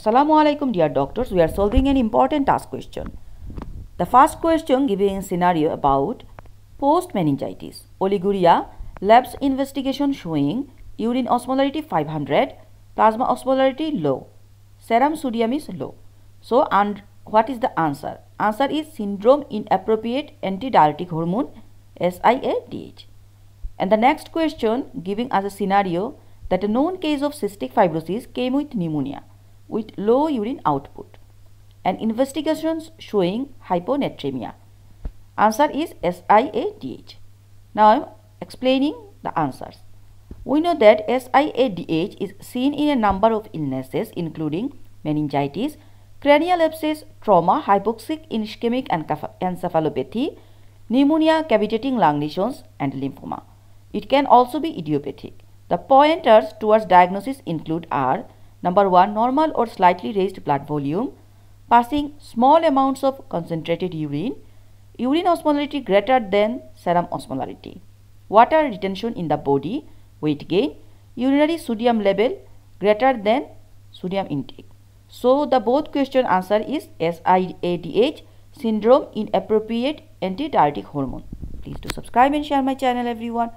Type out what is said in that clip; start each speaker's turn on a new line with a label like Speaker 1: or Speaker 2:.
Speaker 1: Assalamu alaikum dear doctors. We are solving an important TAS question. The first question giving scenario about post meningitis. Oliguria labs investigation showing urine osmolarity 500, plasma osmolarity low, serum sodium is low. So and what is the answer? Answer is syndrome inappropriate antidiuretic hormone SIADH. And the next question giving us a scenario that a known case of cystic fibrosis came with pneumonia with low urine output and investigations showing hyponatremia. Answer is SIADH. Now I am explaining the answers. We know that SIADH is seen in a number of illnesses including meningitis, cranial abscess, trauma, hypoxic ischemic and encephalopathy, pneumonia, cavitating lung lesions and lymphoma. It can also be idiopathic. The pointers towards diagnosis include are Number 1. Normal or slightly raised blood volume, passing small amounts of concentrated urine, urine osmolarity greater than serum osmolarity, water retention in the body, weight gain, urinary sodium level greater than sodium intake. So, the both question answer is SIADH syndrome inappropriate antidiuretic hormone. Please do subscribe and share my channel everyone.